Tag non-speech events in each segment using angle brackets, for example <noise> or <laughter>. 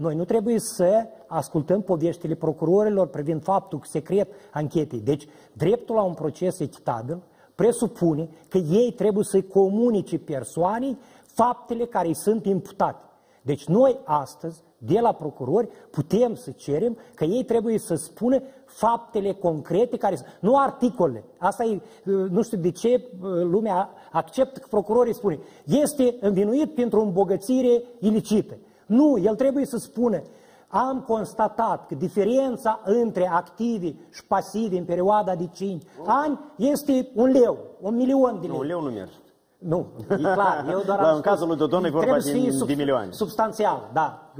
noi nu trebuie să ascultăm poveștile procurorilor privind faptul secret anchetei. Deci, dreptul la un proces echitabil presupune că ei trebuie să comunice persoanei faptele care îi sunt imputate. Deci noi astăzi, de la procurori, putem să cerem că ei trebuie să spună faptele concrete, care nu articole. Asta e, nu știu de ce lumea acceptă că procurorii spune, este învinuit pentru îmbogățire ilicită. Nu, el trebuie să spună, am constatat că diferența între activi și pasivi în perioada de 5 ani este un leu, un milion de lei. Nu, un leu nu merge. Nu, e clar. Eu doar <laughs> La, în cazul lui Dodon e vorba de, sub, de milioane. Substanțial, da.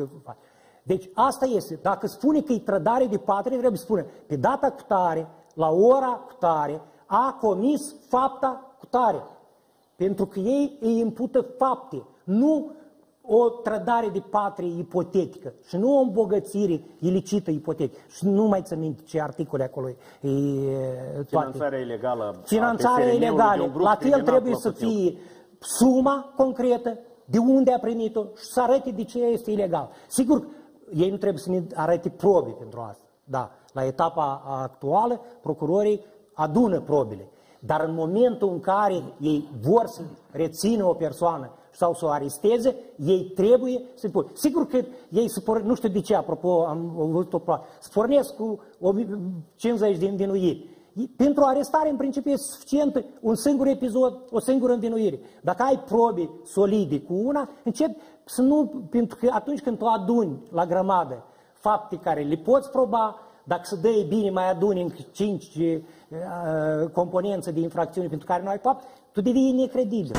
Deci asta este. Dacă spune că e trădare de patrie, trebuie să spune pe data cu tare, la ora cu tare, a comis fapta cu tare. Pentru că ei îi impută fapte, nu o trădare de patrie ipotetică și nu o îmbogățire ilicită ipotetică. Și nu mai țin minte ce articole acolo e, Finanțarea ilegală. Finanțarea ilegală. La fel trebuie să fie suma concretă, de unde a primit-o și să arate de ce este ilegal. Sigur, ei nu trebuie să ne arate probe pentru asta. Da, la etapa actuală, procurorii adună probele. Dar în momentul în care ei vor să rețină o persoană sau să o aresteze, ei trebuie să pună. Sigur că ei se pornesc, nu știu de ce, apropo, am văzut o proastă, se pornesc cu 50 de învinuiri. Pentru arestare, în principiu, e suficient un singur episod, o singură învinuire. Dacă ai probe solide cu una, încep să nu, pentru că atunci când tu aduni la grămadă fapte care le poți proba, dacă se dă bine, mai aduni încă cinci uh, componențe de infracțiuni pentru care nu ai fapt, tu devii necredibil.